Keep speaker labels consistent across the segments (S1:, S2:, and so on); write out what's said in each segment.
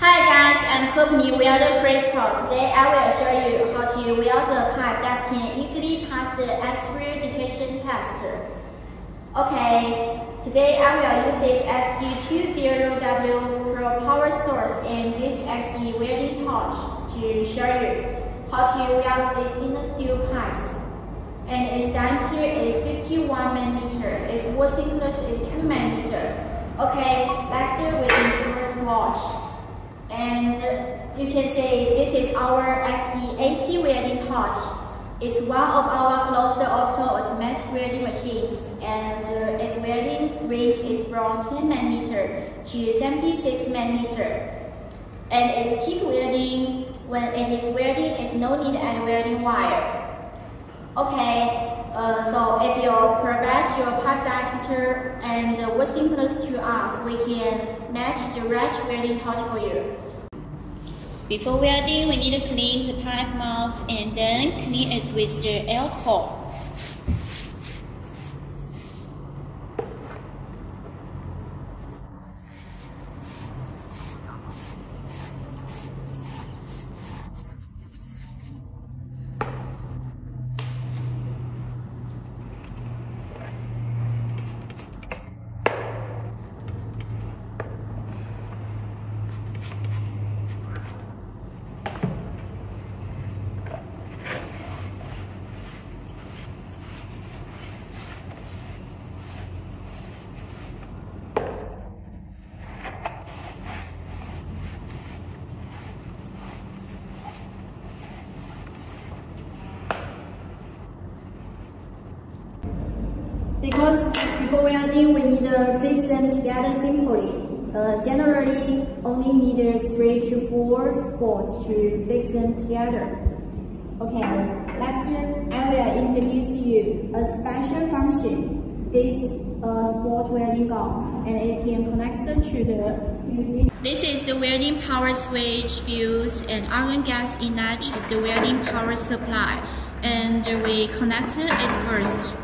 S1: Hi guys, I'm KEPUNI Welder Crystal. Today I will show you how to weld a pipe that can easily pass the X-ray detection test. Okay, today I will use this XD20W Pro power source and this XD welding torch to show you how to weld these stainless steel pipes. And its diameter is 51 millimeter. Its wall thickness is 2 millimeter. Okay, let's start with the first watch. And you can see this is our XD80 welding torch. It's one of our closed auto automatic welding machines and uh, its welding range is from 10 mm to 76 mm. And its TIG welding, when it is welding, it's no need any welding wire. Okay, uh, so if you provide your pipe diameter and what's close to us, we can match the right welding torch for you.
S2: Before welding, we need to clean the pipe mouth and then clean it with the alcohol.
S1: Because before welding, we need to fix them together simply. Uh, generally, only need three to four spots to fix them together. Okay, next I will introduce you a special function. This uh, spot welding gun, and it can connect to the.
S2: This is the welding power switch fuse and argon gas inlet of the welding power supply, and we connected it first.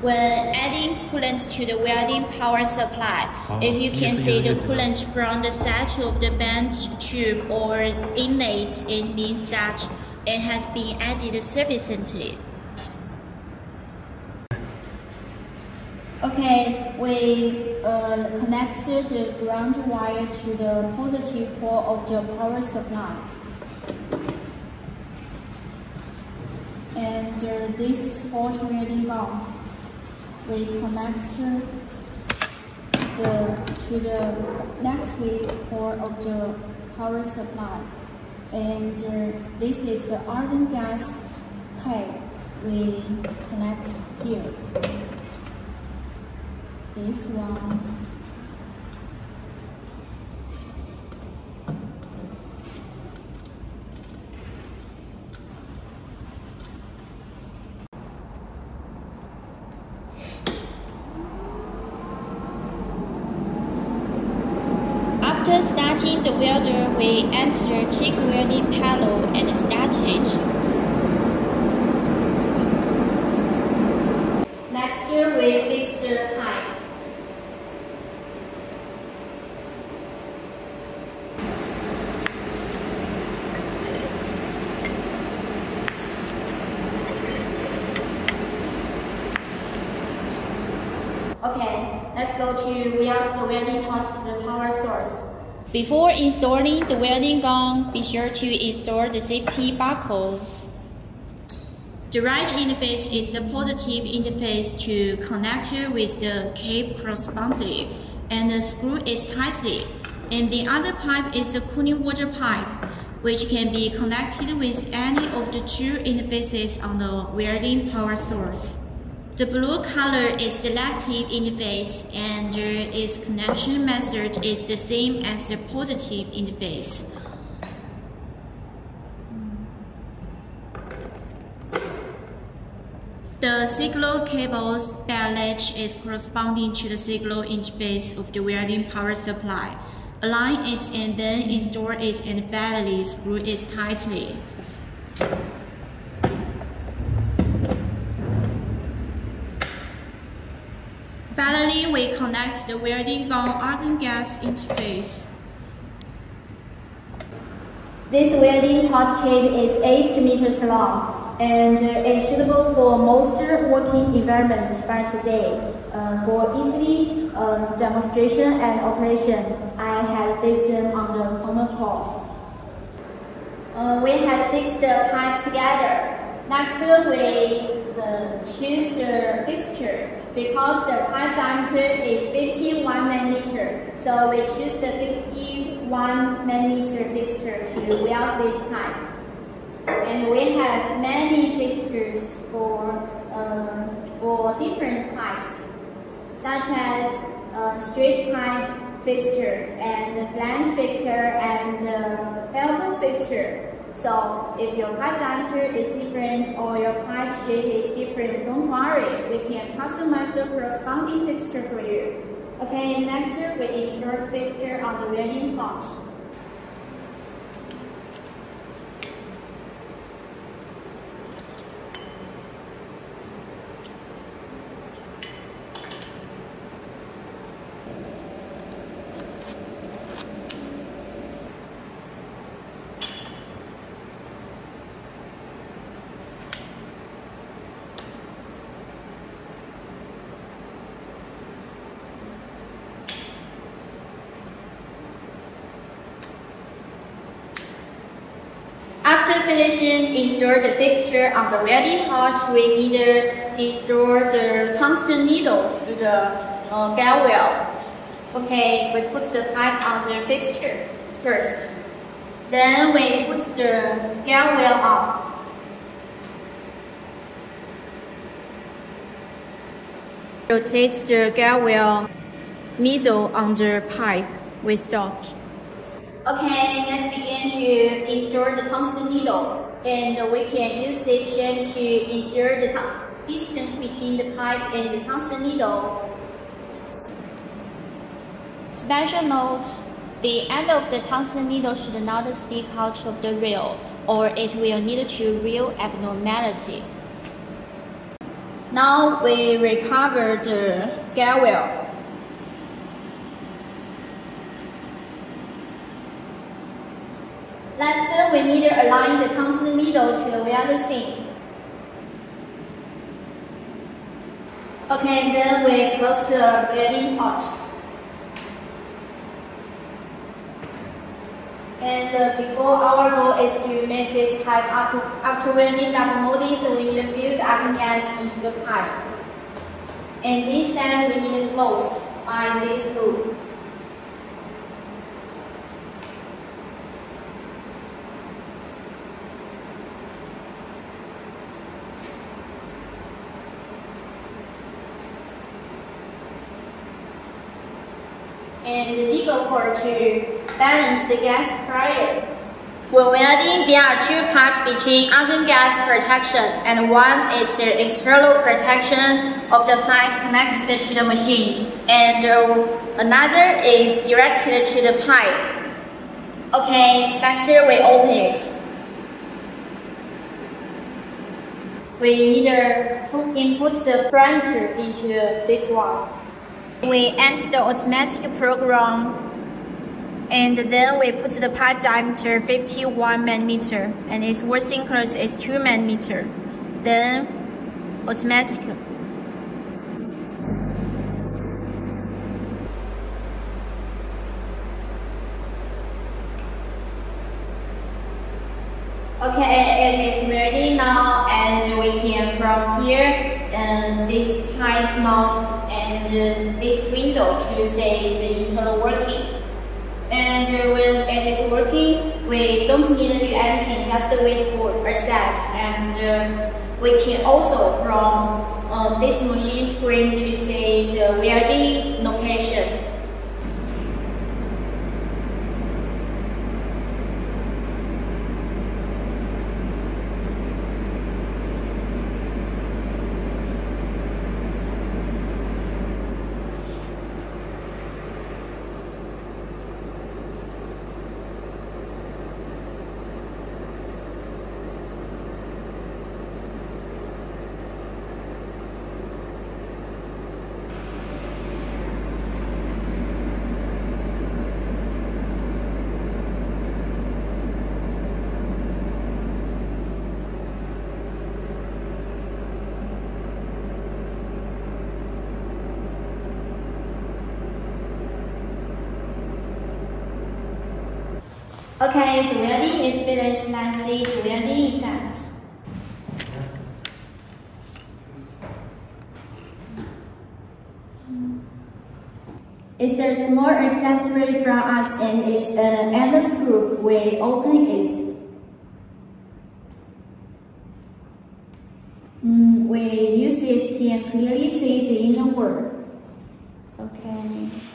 S2: when adding coolant to the welding power supply. Oh, if you can see the coolant from the side of the bent tube or inlet, it means that it has been added sufficiently.
S1: Okay, we uh, connected the ground wire to the positive pole of the power supply. And uh, this hot welding gun we connect the to the negative port of the power supply. And uh, this is the argon gas tank we connect here. This one
S2: After starting the welder, we enter TIG welding panel and start it.
S1: Next, we fix the pipe. Okay, let's go to weld the welding torch to the power source.
S2: Before installing the welding gun, be sure to install the safety buckle. The right interface is the positive interface to connect with the cape correspondingly and the screw is tightly. And the other pipe is the cooling water pipe, which can be connected with any of the two interfaces on the welding power source. The blue color is the negative interface and its connection method is the same as the positive interface. The signal cable's backlatch is corresponding to the signal interface of the welding power supply. Align it and then install it and finally screw it tightly. We connect the welding gun argon gas interface.
S1: This welding torch cable is 8 meters long and is suitable for most working environments by today. Uh, for easy uh, demonstration and operation, I have fixed them on the countertop. Uh, we had fixed the pipe together. Next, we uh, choose the fixture because the pipe diameter is 51 millimeter. So we choose the 51 millimeter fixture to weld this pipe. And we have many fixtures for, uh, for different pipes, such as straight pipe fixture and flange fixture and elbow fixture. So if your pipe diameter is different or your pipe shape is different, don't worry. We can customize the corresponding fixture for you. Okay, next we insert fixture on the welding punch. After finishing install the fixture on the welding pouch, we need to install the tungsten needle to the uh, gal. Okay, we put the pipe on the fixture first. Then we put the gal weld on. Rotate the gal weld needle on the pipe we stopped. Okay, let's begin to install the tungsten needle. And we can use this shape to ensure the distance between the pipe and the tungsten needle.
S2: Special note, the end of the tungsten needle should not stick out of the reel, or it will lead to reel abnormality.
S1: Now we recover the gal weld. We need to align the tungsten needle to the weld seam. Okay, then we close the welding pouch. And uh, before our goal is to make this pipe up, up to welding double molding, so we need to fill the argon gas into the pipe. And this end we need to close by this screw. And the digger cord to balance the gas pressure. When welding, there are two parts between argon gas protection, and one is the external protection of the pipe connected to the machine, and another is directed to the pipe. Okay, next year we open it. We need to input the parameter into this one. We end the automatic program and then we put the pipe diameter 51 millimeter and its working close is 2 millimeter. Then automatic. Okay, it is ready now and we can from here and pipe mouse and uh, this window to say the internal working. And uh, when it is working, we don't need to do anything, just wait for a set. And uh, we can also from uh, this machine screen to say the welding location. Okay, the welding is finished. Let's see the welding effect. It's a small accessory from us and it's an endoscope. We open it. Mm, we use this can clearly see the inner world. Okay.